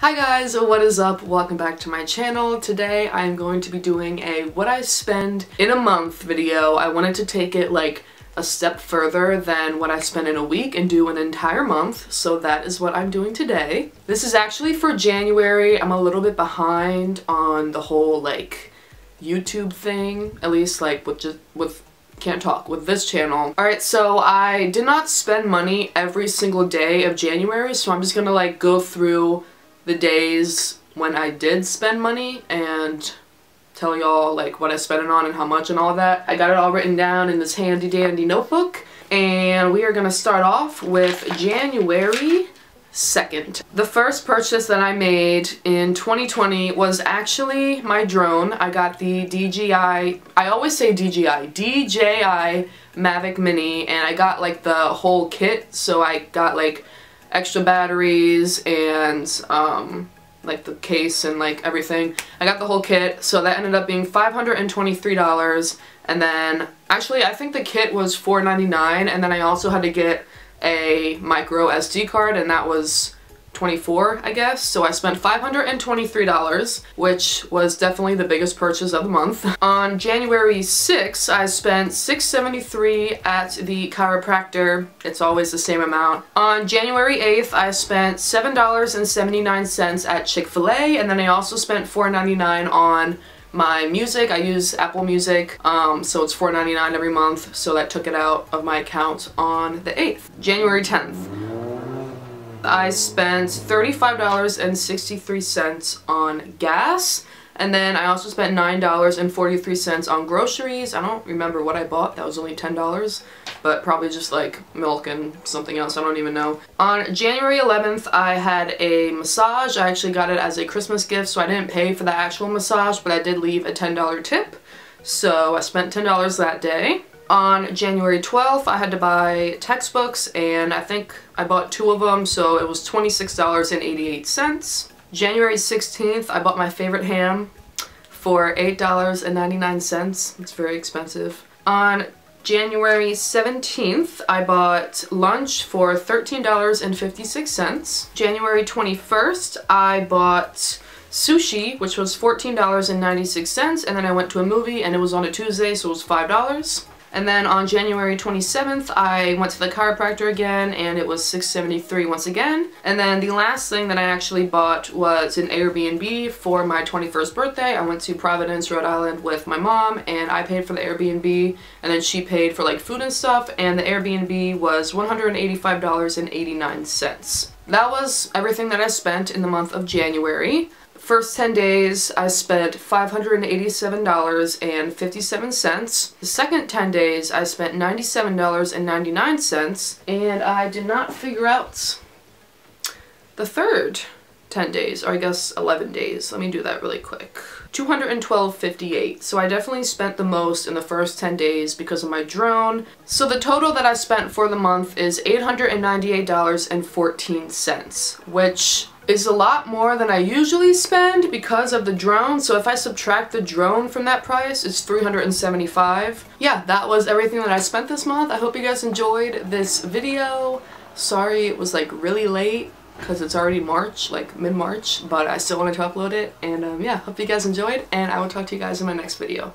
Hi guys, what is up? Welcome back to my channel. Today I am going to be doing a what I spend in a month video. I wanted to take it like a step further than what I spend in a week and do an entire month, so that is what I'm doing today. This is actually for January. I'm a little bit behind on the whole like YouTube thing, at least like with just with can't talk with this channel. Alright, so I did not spend money every single day of January, so I'm just gonna like go through the days when I did spend money and tell y'all like what I spent it on and how much and all of that. I got it all written down in this handy dandy notebook and we are going to start off with January 2nd. The first purchase that I made in 2020 was actually my drone. I got the DJI, I always say DJI, DJI Mavic Mini and I got like the whole kit so I got like extra batteries and um, like the case and like everything. I got the whole kit, so that ended up being $523. And then, actually, I think the kit was $4.99, and then I also had to get a micro SD card, and that was 24 I guess. So I spent $523, which was definitely the biggest purchase of the month. On January 6th, I spent 673 at the chiropractor. It's always the same amount. On January 8th, I spent $7.79 at Chick-fil-A, and then I also spent $4.99 on my music. I use Apple Music, um, so it's $4.99 every month, so that took it out of my account on the 8th. January 10th. I spent $35.63 on gas. And then I also spent $9.43 on groceries. I don't remember what I bought. That was only $10. But probably just like milk and something else. I don't even know. On January 11th, I had a massage. I actually got it as a Christmas gift, so I didn't pay for the actual massage, but I did leave a $10 tip. So I spent $10 that day. On January 12th, I had to buy textbooks, and I think I bought two of them, so it was $26.88. January 16th, I bought my favorite ham for $8.99. It's very expensive. On January 17th, I bought lunch for $13.56. January 21st, I bought sushi, which was $14.96, and then I went to a movie, and it was on a Tuesday, so it was $5. And then on January 27th, I went to the chiropractor again, and it was 673 once again. And then the last thing that I actually bought was an Airbnb for my 21st birthday. I went to Providence, Rhode Island with my mom, and I paid for the Airbnb, and then she paid for like food and stuff, and the Airbnb was $185.89. That was everything that I spent in the month of January. First 10 days, I spent $587.57. The second 10 days, I spent $97.99, and I did not figure out the third 10 days, or I guess 11 days. Let me do that really quick. 212.58. So I definitely spent the most in the first 10 days because of my drone. So the total that I spent for the month is $898.14, which is a lot more than I usually spend because of the drone. So if I subtract the drone from that price, it's 375. Yeah, that was everything that I spent this month. I hope you guys enjoyed this video. Sorry it was like really late because it's already March, like mid-March, but I still wanted to upload it. And um, yeah, hope you guys enjoyed, and I will talk to you guys in my next video.